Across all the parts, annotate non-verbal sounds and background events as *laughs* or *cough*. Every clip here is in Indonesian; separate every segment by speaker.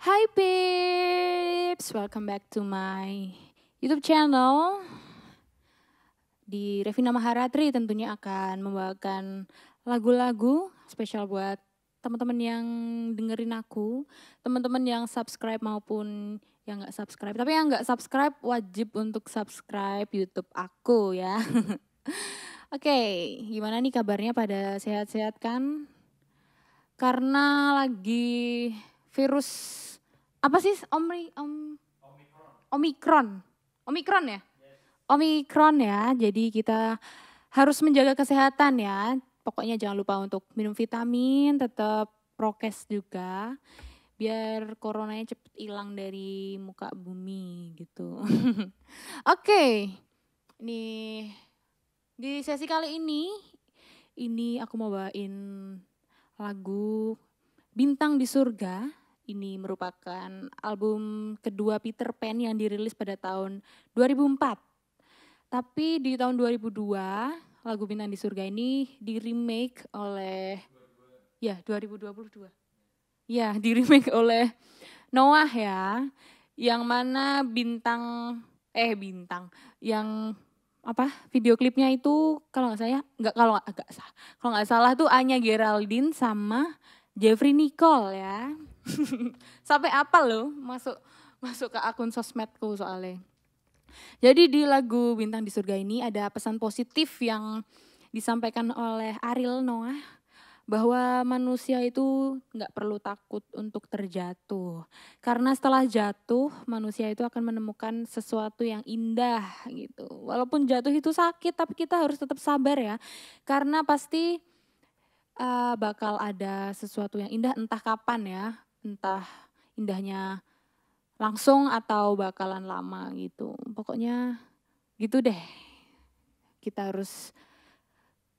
Speaker 1: Hai peeps, welcome back to my YouTube channel. Di Revina Maharatri tentunya akan membawakan lagu-lagu spesial buat teman-teman yang dengerin aku, teman-teman yang subscribe maupun yang nggak subscribe. Tapi yang nggak subscribe wajib untuk subscribe YouTube aku ya. *laughs* Oke, okay, gimana nih kabarnya pada sehat-sehat kan? Karena lagi virus apa sih Omri om Omikron. Omikron. Ya? Omikron ya. Jadi kita harus menjaga kesehatan ya. Pokoknya jangan lupa untuk minum vitamin, tetap prokes juga biar coronanya cepet hilang dari muka bumi gitu. *laughs* Oke. Okay. Ini di sesi kali ini, ini aku mau bawain lagu Bintang di Surga. Ini merupakan album kedua Peter Pan yang dirilis pada tahun 2004. Tapi di tahun 2002, lagu Bintang di Surga ini di remake oleh 22. ya 2022. Ya, di remake oleh Noah ya. Yang mana bintang eh bintang yang apa video klipnya itu kalau nggak saya nggak kalau nggak salah kalau nggak salah tuh Anya Geraldine sama Jeffrey Nicole ya *laughs* sampai apa loh masuk masuk ke akun sosmedku soalnya jadi di lagu bintang di surga ini ada pesan positif yang disampaikan oleh Ariel Noah bahwa manusia itu nggak perlu takut untuk terjatuh. Karena setelah jatuh, manusia itu akan menemukan sesuatu yang indah gitu. Walaupun jatuh itu sakit, tapi kita harus tetap sabar ya. Karena pasti uh, bakal ada sesuatu yang indah entah kapan ya. Entah indahnya langsung atau bakalan lama gitu. Pokoknya gitu deh. Kita harus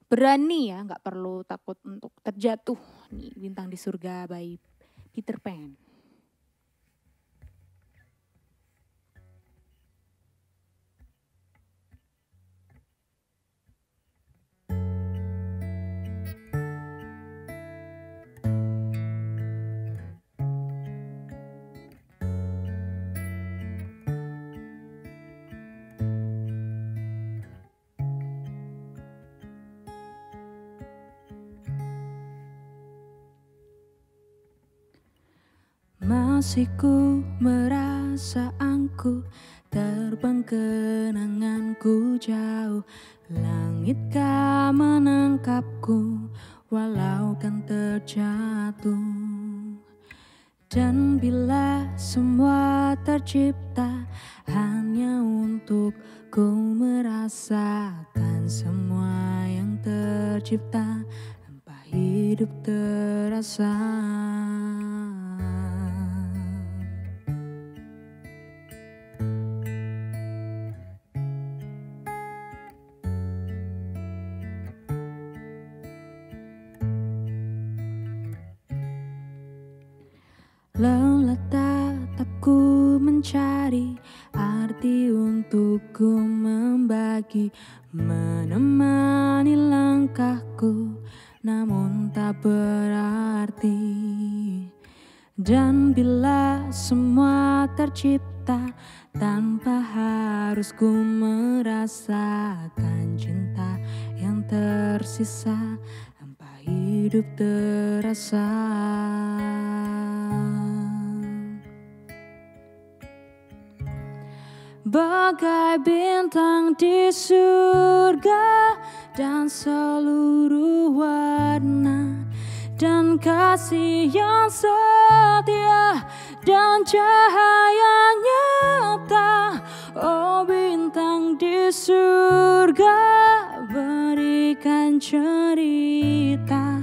Speaker 1: berani ya, nggak perlu takut untuk terjatuh. Nih, bintang di surga by Peter Pan. Masih merasa angku Terbang kenanganku jauh. Langit kau menangkapku Walau kan terjatuh? Dan bila semua tercipta Hanya untuk ku merasakan semua yang tercipta. Tanpa hidup terasa membagi Menemani langkahku namun tak berarti Dan bila semua tercipta tanpa harus ku merasakan cinta yang tersisa Tanpa hidup terasa Bagai bintang di surga dan seluruh warna dan kasih yang setia dan cahaya nyata. Oh bintang di surga berikan cerita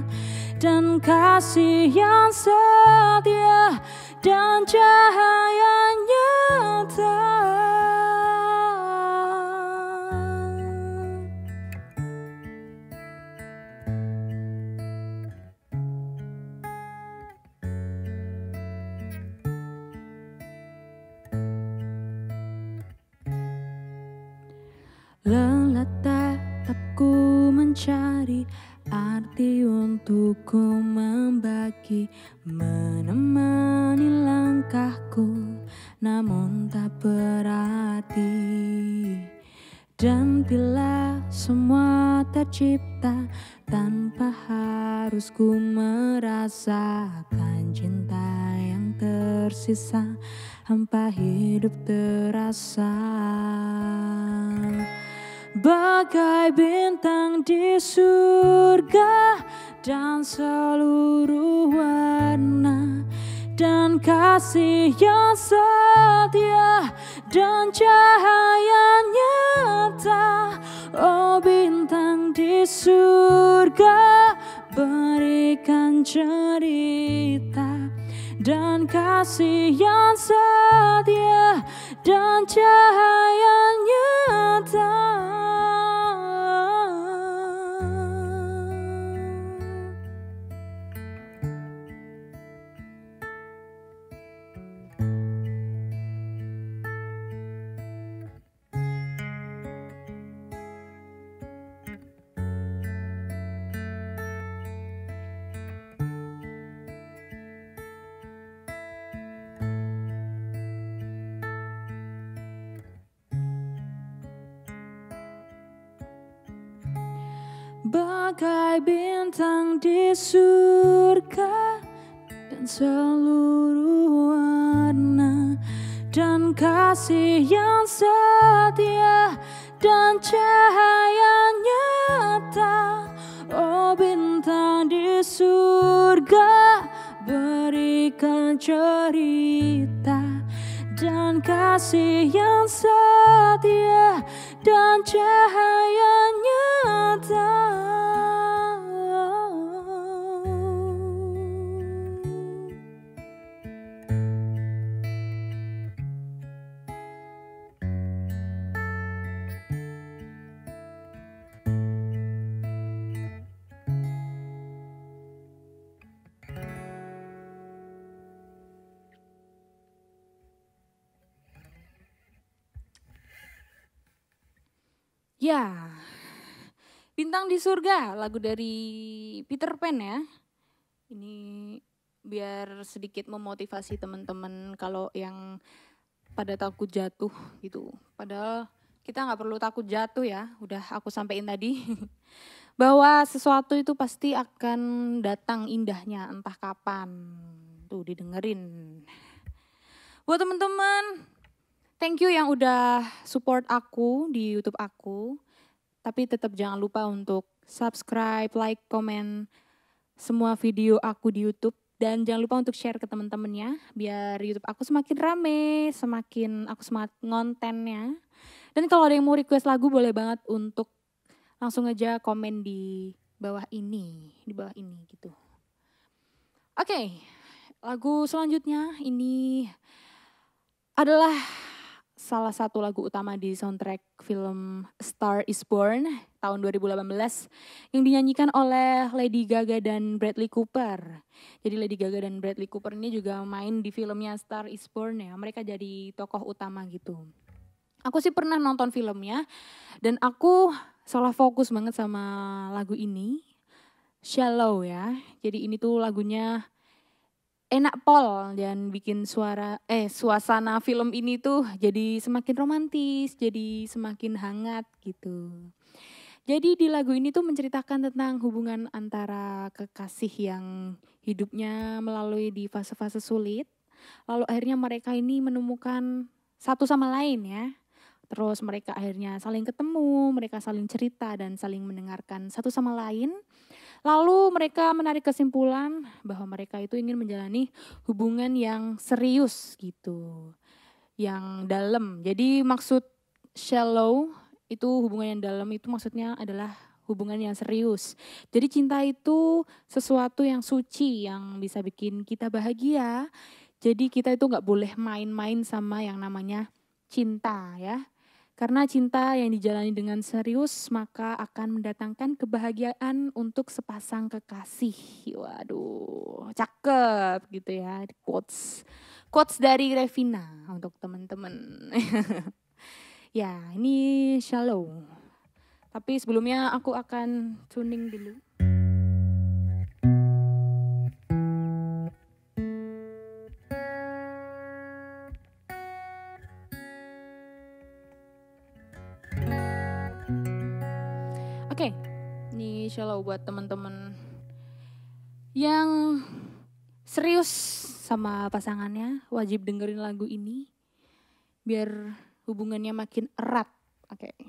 Speaker 1: dan kasih yang setia dan cahaya nyata mencari arti untukku membagi Menemani langkah namun tak berarti. Dan bila semua tercipta tanpa harus ku merasakan cinta yang tersisa Hampa hidup terasa Bagai bintang di surga dan seluruh warna dan kasih yang setia dan cahaya nyata. Oh bintang di surga berikan cerita dan kasih yang setia dan cahaya nyata Bagai bintang di surga dan seluruh warna dan kasih yang setia dan cahaya nyata. Oh bintang di surga berikan cerita dan kasih yang setia dan cahaya Ya, Bintang di Surga, lagu dari Peter Pan ya. Ini biar sedikit memotivasi teman-teman kalau yang pada takut jatuh gitu. Padahal kita nggak perlu takut jatuh ya, udah aku sampaikan tadi. *laughs* Bahwa sesuatu itu pasti akan datang indahnya entah kapan. Tuh didengerin. Buat teman-teman, Thank you yang udah support aku di YouTube aku. Tapi tetap jangan lupa untuk subscribe, like, komen semua video aku di YouTube dan jangan lupa untuk share ke teman-temannya biar YouTube aku semakin rame, semakin aku semangat ngontennya. Dan kalau ada yang mau request lagu boleh banget untuk langsung aja komen di bawah ini, di bawah ini gitu. Oke, okay, lagu selanjutnya ini adalah salah satu lagu utama di soundtrack film Star is Born tahun 2018 yang dinyanyikan oleh Lady Gaga dan Bradley Cooper. Jadi Lady Gaga dan Bradley Cooper ini juga main di filmnya Star is Born ya. Mereka jadi tokoh utama gitu. Aku sih pernah nonton filmnya dan aku salah fokus banget sama lagu ini. Shallow ya. Jadi ini tuh lagunya enak pol dan bikin suara eh suasana film ini tuh jadi semakin romantis, jadi semakin hangat gitu. Jadi di lagu ini tuh menceritakan tentang hubungan antara kekasih yang hidupnya melalui di fase-fase sulit. Lalu akhirnya mereka ini menemukan satu sama lain ya. Terus mereka akhirnya saling ketemu, mereka saling cerita dan saling mendengarkan satu sama lain Lalu mereka menarik kesimpulan bahwa mereka itu ingin menjalani hubungan yang serius gitu. Yang dalam. Jadi maksud shallow itu hubungan yang dalam itu maksudnya adalah hubungan yang serius. Jadi cinta itu sesuatu yang suci yang bisa bikin kita bahagia. Jadi kita itu nggak boleh main-main sama yang namanya cinta ya. Karena cinta yang dijalani dengan serius maka akan mendatangkan kebahagiaan untuk sepasang kekasih. Waduh, cakep gitu ya. Quotes quotes dari Revina untuk teman-teman. *laughs* ya, ini shallow. Tapi sebelumnya aku akan tuning dulu.
Speaker 2: Spesial buat teman-teman yang serius sama pasangannya, wajib dengerin lagu ini biar hubungannya makin erat. Oke. Okay.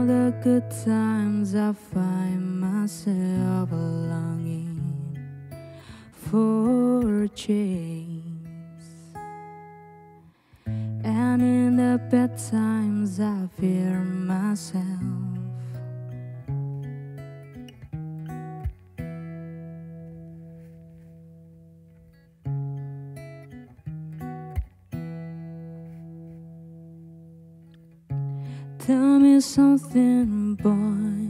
Speaker 2: the good times, I find myself longing for change. And in the bad times, I fear myself. Something, boy.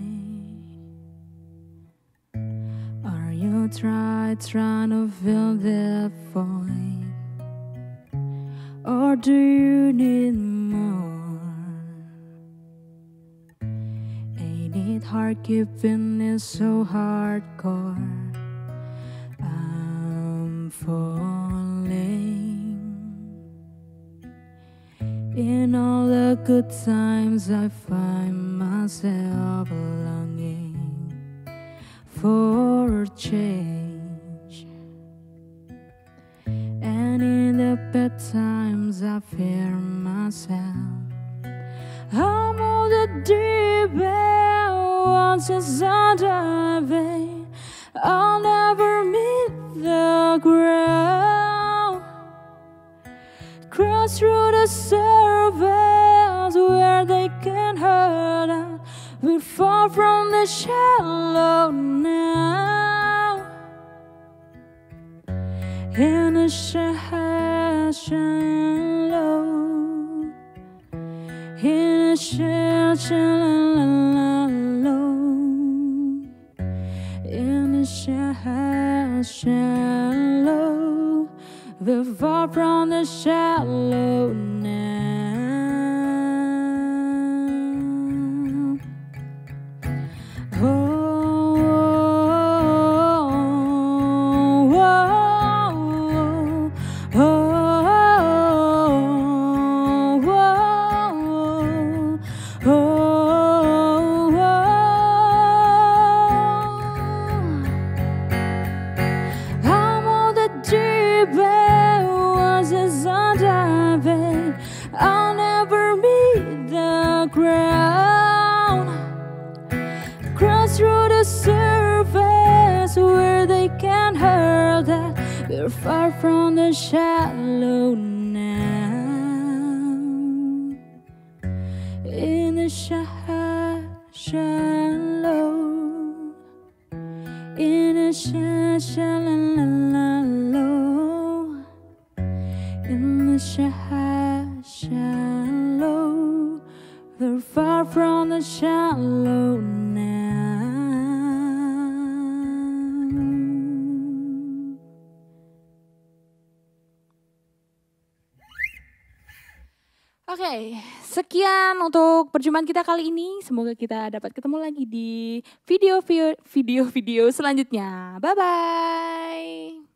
Speaker 2: Are you try trying to fill that void, or do you need more? Ain't it hard keeping it so hardcore? I'm falling. In all the good times, I find myself longing for a change. And in the bad times, I fear myself. I'm all the deep end, once it's diving. I'll never meet the ground. Through the surface where they can hurt us. We're far from the shallow now. In the shallow, in the shallow, in the shallow. We're far from the shallow We're far from the shallow now. In the sha- shallow. In the sha sha la la la low in the sha shallow. We're far from the shallow now Oke, sekian untuk perjumpaan kita kali ini. Semoga kita dapat ketemu lagi di video video video, video selanjutnya. Bye bye.